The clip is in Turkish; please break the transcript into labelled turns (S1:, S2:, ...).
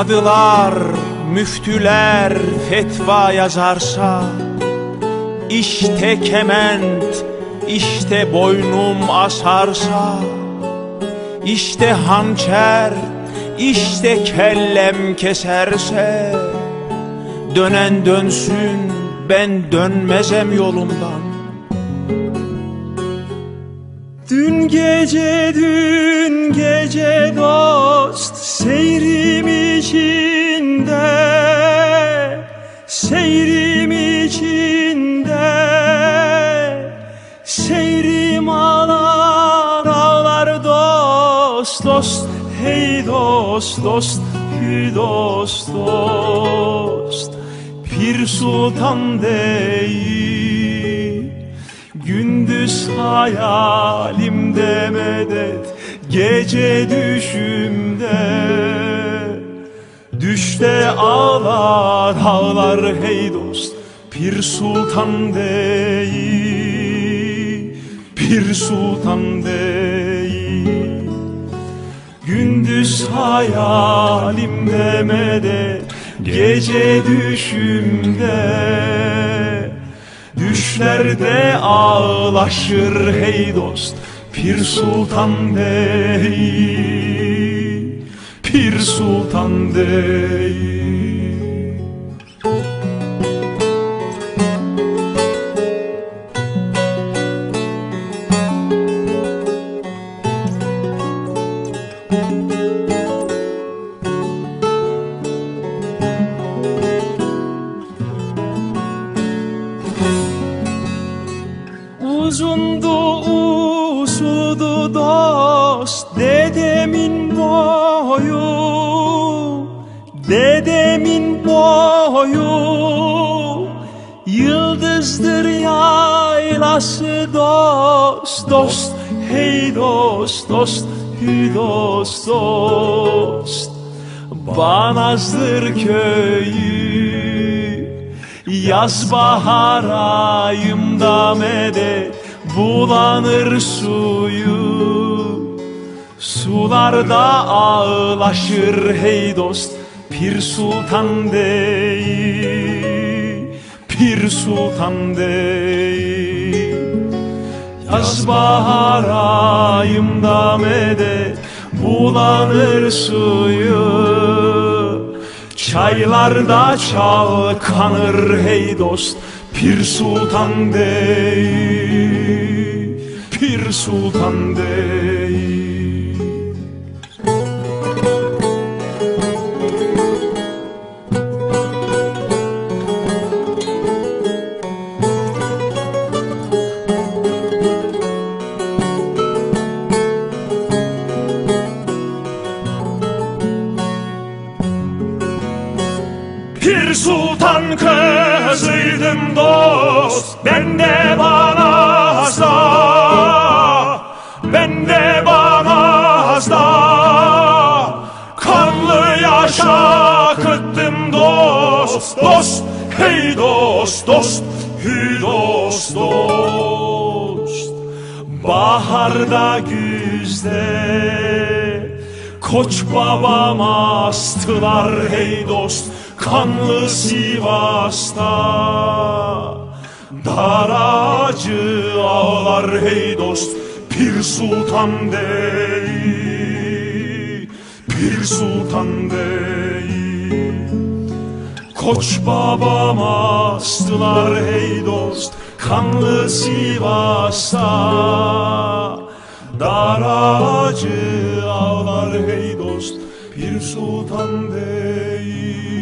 S1: Kadılar, müftüler fetva yazarsa işte kement, işte boynum asarsa işte hançer, işte kellem keserse Dönen dönsün ben dönmezem yolumdan.
S2: Dün gece dün gece dost seyrim dost Hey dost dost hü dost dost Pir sultan değil Gündüz hayalimde medet Gece düşümde. Düşte ağlar ağlar hey dost Pir sultan değil Pir sultan değil Gündüz hayalimde medet Gece düşümde. Düşlerde ağlaşır hey dost Pir Sultan değil Pir Sultan değil Uzundu usudu dost dedemin boyu Dedemin boyu. Yıldızdır yaylası dost dost Hey dost dost hü dost dost. Banazdır köyü. Yaz bahar ayımda medet bulanır suyu. Sularda ağlaşır hey dost Pir sultan değil Pir sultan değil Yaz bahar ayımda medet bulanır suyu. Çaylarda çalkanır hey dost Pir sultan değil Pir sultan değil Pir sultan kızıydım dost Ben de bana hasta. Ben de bana hasta. Kanlı yaş akıttım dost Dost hey dost dost hü dost dost. Baharda güzde Koç babam astılar hey dost Kanlı Sivas'ta. Dar ağacı ağlar hey dost Pir sultan değil Pir sultan değil Koç babam astılar hey dost Kanlı Sivas'ta. Dar ağacı ağlar hey dost Pir sultan değil